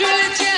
世界。